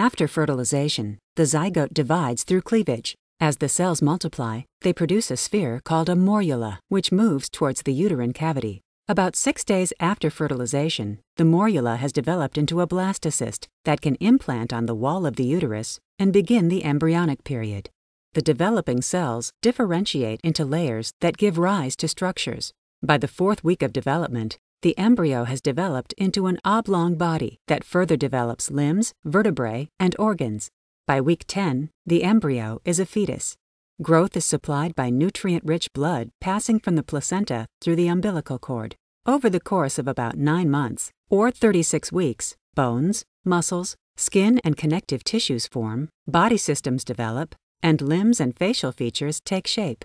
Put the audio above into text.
After fertilization, the zygote divides through cleavage. As the cells multiply, they produce a sphere called a morula, which moves towards the uterine cavity. About six days after fertilization, the morula has developed into a blastocyst that can implant on the wall of the uterus and begin the embryonic period. The developing cells differentiate into layers that give rise to structures. By the fourth week of development, the embryo has developed into an oblong body that further develops limbs, vertebrae, and organs. By week 10, the embryo is a fetus. Growth is supplied by nutrient rich blood passing from the placenta through the umbilical cord. Over the course of about nine months, or 36 weeks, bones, muscles, skin, and connective tissues form, body systems develop, and limbs and facial features take shape.